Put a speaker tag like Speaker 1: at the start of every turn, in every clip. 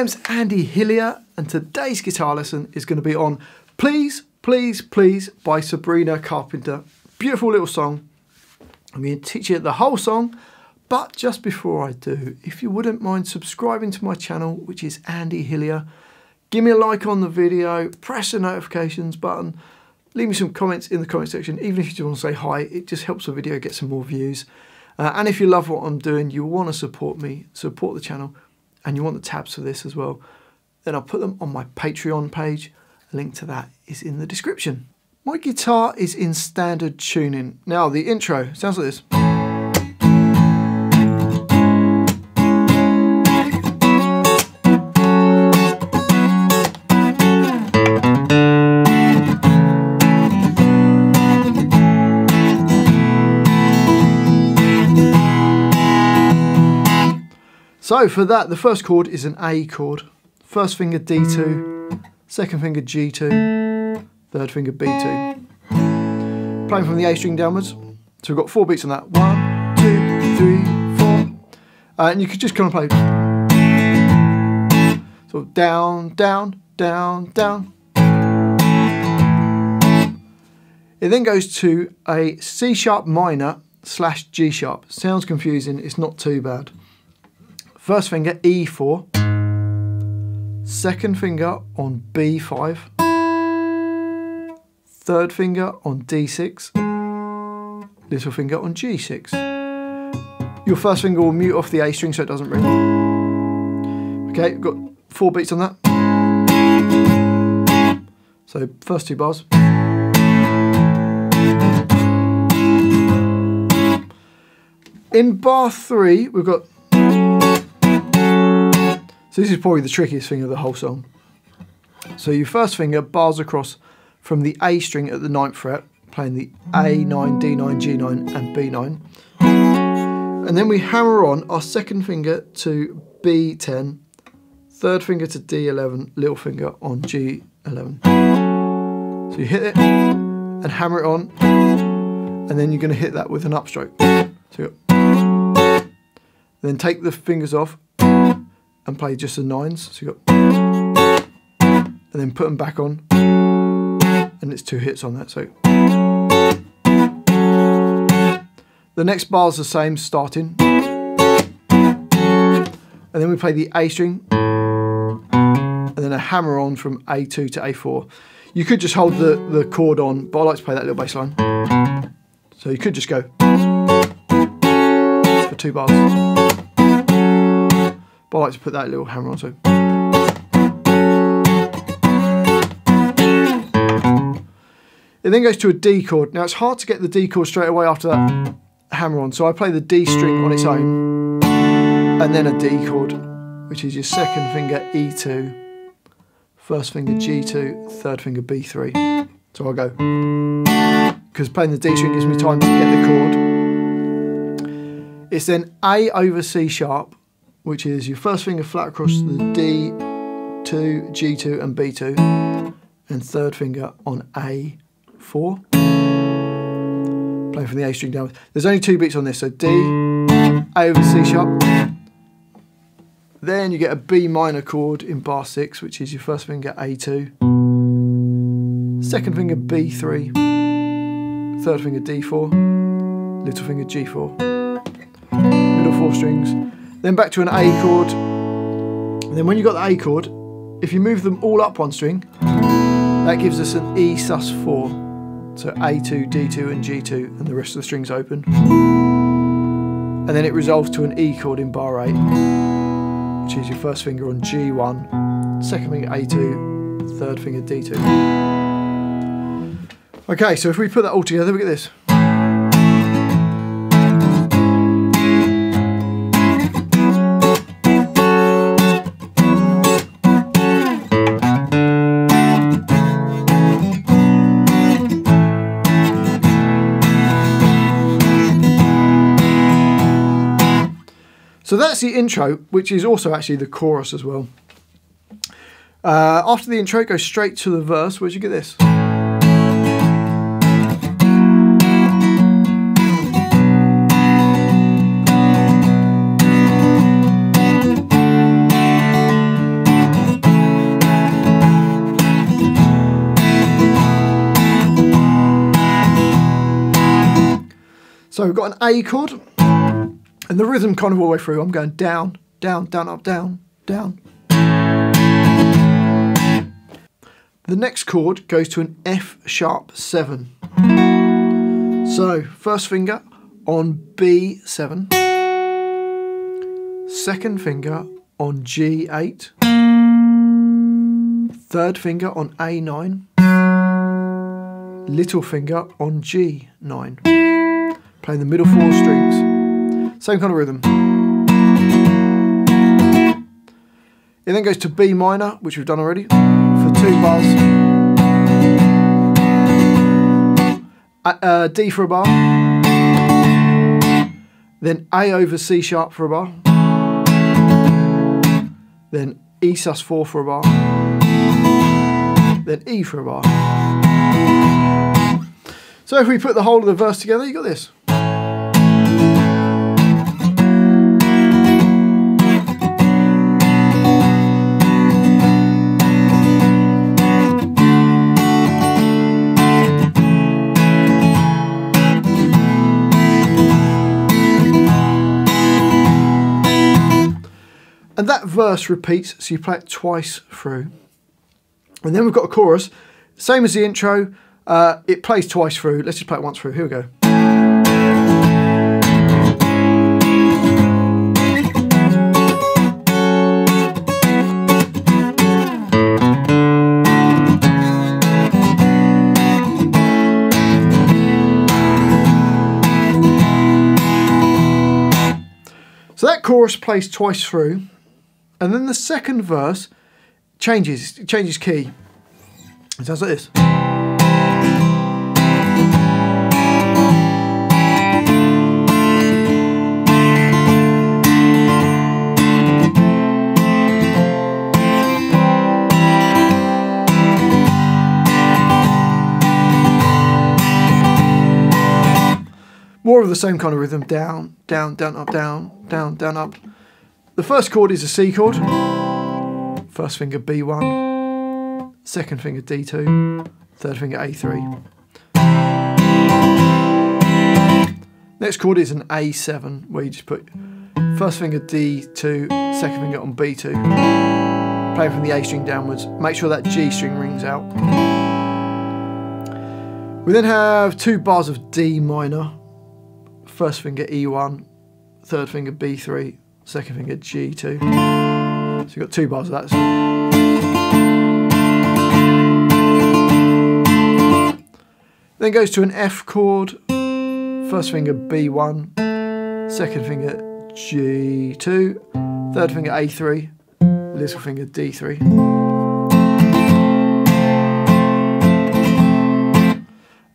Speaker 1: Name's Andy Hillier, and today's guitar lesson is going to be on Please, Please, Please by Sabrina Carpenter. Beautiful little song. I'm going to teach you the whole song, but just before I do, if you wouldn't mind subscribing to my channel, which is Andy Hillier, give me a like on the video, press the notifications button, leave me some comments in the comment section, even if you just want to say hi, it just helps the video get some more views. Uh, and if you love what I'm doing, you want to support me, support the channel, and you want the tabs for this as well, then I'll put them on my Patreon page. A link to that is in the description. My guitar is in standard tuning. Now the intro sounds like this. So for that, the first chord is an A chord. First finger D2, second finger G2, third finger B2. Playing from the A string downwards. So we've got four beats on that. One, two, three, four. Uh, and you could just kind of play. So down, down, down, down. It then goes to a C sharp minor slash G sharp. Sounds confusing, it's not too bad. First finger E4, second finger on B5, third finger on D6, little finger on G6. Your first finger will mute off the A string so it doesn't ring. Okay, got four beats on that. So first two bars. In bar three, we've got so this is probably the trickiest thing of the whole song. So your first finger bars across from the A string at the ninth fret, playing the A9, D9, G9 and B9. And then we hammer on our second finger to B10, third finger to D11, little finger on G11. So you hit it and hammer it on, and then you're going to hit that with an upstroke. So then take the fingers off and play just the nines. So you got, and then put them back on, and it's two hits on that. So the next bar is the same, starting, and then we play the A string, and then a hammer on from A2 to A4. You could just hold the, the chord on, but I like to play that little bass line. So you could just go for two bars. But I like to put that little hammer on so. It then goes to a D chord. Now it's hard to get the D chord straight away after that hammer on, so I play the D string on its own, and then a D chord, which is your second finger E2, first finger G2, third finger B3. So I'll go. Because playing the D string gives me time to get the chord. It's then A over C sharp, which is your first finger flat across the D2, G2 and B2 and third finger on A4. Playing from the A string down. There's only two beats on this, so D, A over C sharp. Then you get a B minor chord in bar 6, which is your first finger A2, second finger B3, third finger D4, little finger G4, middle four strings, then back to an A chord. And then when you've got the A chord, if you move them all up one string, that gives us an E sus4. So A2, D2 and G2 and the rest of the strings open. And then it resolves to an E chord in bar 8, which is your first finger on G1, second finger A2, third finger D2. Okay, so if we put that all together, we get this. that's the intro, which is also actually the chorus as well. Uh, after the intro, it goes straight to the verse. Where'd you get this? So we've got an A chord, and the rhythm kind of all the way through. I'm going down, down, down, up, down, down. The next chord goes to an F sharp 7. So, first finger on B7, second finger on G8, third finger on A9, little finger on G9. Playing the middle four strings. Same kind of rhythm. It then goes to B minor, which we've done already, for two bars. Uh, D for a bar. Then A over C sharp for a bar. Then E sus4 for a bar. Then E for a bar. So if we put the whole of the verse together, you got this. That verse repeats, so you play it twice through. And then we've got a chorus, same as the intro, uh, it plays twice through. Let's just play it once through. Here we go. So that chorus plays twice through. And then the second verse changes, changes key. It sounds like this. More of the same kind of rhythm, down, down, down, up, down, down, down, up. The first chord is a C chord. First finger B1, second finger D2, third finger A3. Next chord is an A7, where you just put first finger D2, second finger on B2. Play from the A string downwards. Make sure that G string rings out. We then have two bars of D minor. First finger E1, third finger B3, second finger G2. So you've got two bars of that. Then goes to an F chord, first finger B1, second finger G2, third finger A3, little finger D3.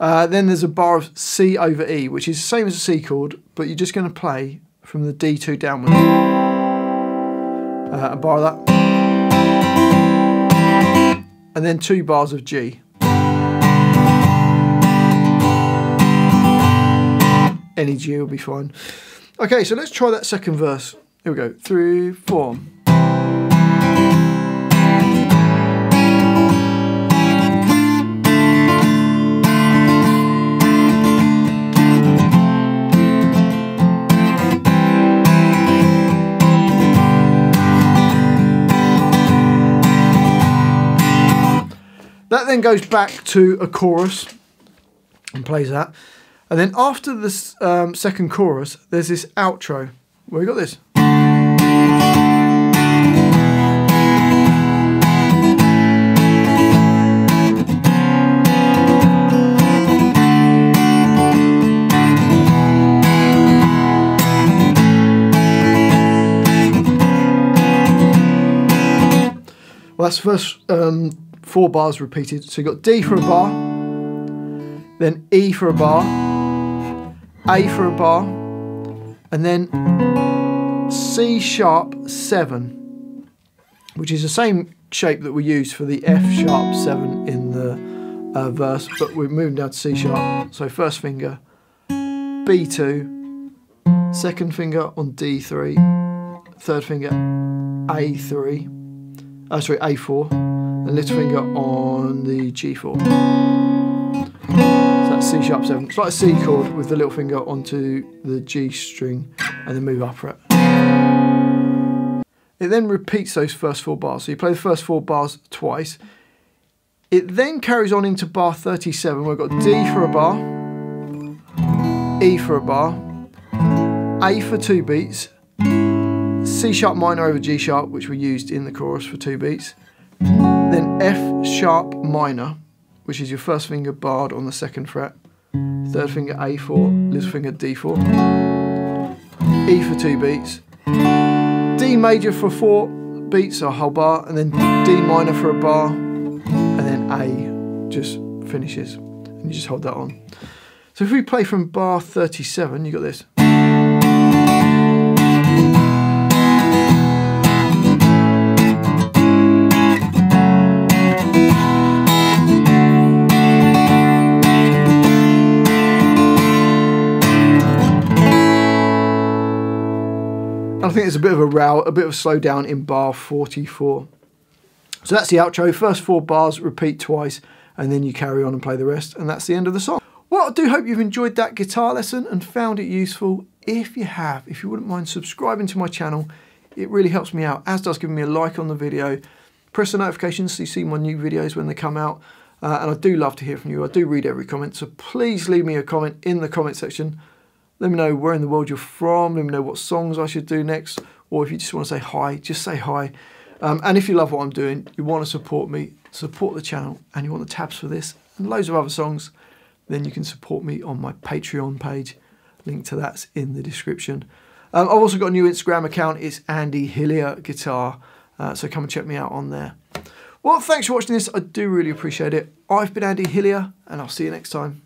Speaker 1: Uh, then there's a bar of C over E, which is the same as a C chord, but you're just going to play from the D2 downwards. Uh, a bar that. And then two bars of G. Any G will be fine. Okay, so let's try that second verse. Here we go. Three, four. Goes back to a chorus and plays that. And then after this um, second chorus, there's this outro where we got this. Well, that's the first um, four bars repeated. So you've got D for a bar, then E for a bar, A for a bar, and then C sharp 7, which is the same shape that we use for the F sharp 7 in the uh, verse, but we're moving down to C sharp. So first finger, B2, second finger on D3, third finger A3, oh sorry, A4, and little finger on the G4. So that's C sharp 7. It's like a C chord with the little finger onto the G string and then move up for it. It then repeats those first four bars. So you play the first four bars twice. It then carries on into bar 37. We've got D for a bar, E for a bar, A for two beats, C sharp minor over G sharp, which we used in the chorus for two beats, then F sharp minor, which is your first finger barred on the second fret, third finger A4, little finger D4, E for two beats, D major for four beats, a whole bar, and then D minor for a bar, and then A just finishes, and you just hold that on. So if we play from bar 37, you got this. I think there's a bit of a row, a bit of a slowdown in bar 44. So that's the outro. First four bars, repeat twice, and then you carry on and play the rest, and that's the end of the song. Well, I do hope you've enjoyed that guitar lesson and found it useful. If you have, if you wouldn't mind subscribing to my channel, it really helps me out, as does giving me a like on the video. Press the notifications so you see my new videos when they come out. Uh, and I do love to hear from you. I do read every comment, so please leave me a comment in the comment section. Let me know where in the world you're from. Let me know what songs I should do next. Or if you just want to say hi, just say hi. Um, and if you love what I'm doing, you want to support me, support the channel, and you want the tabs for this and loads of other songs, then you can support me on my Patreon page. Link to that's in the description. Um, I've also got a new Instagram account. It's Andy Hillier Guitar. Uh, so come and check me out on there. Well, thanks for watching this. I do really appreciate it. I've been Andy Hillier, and I'll see you next time.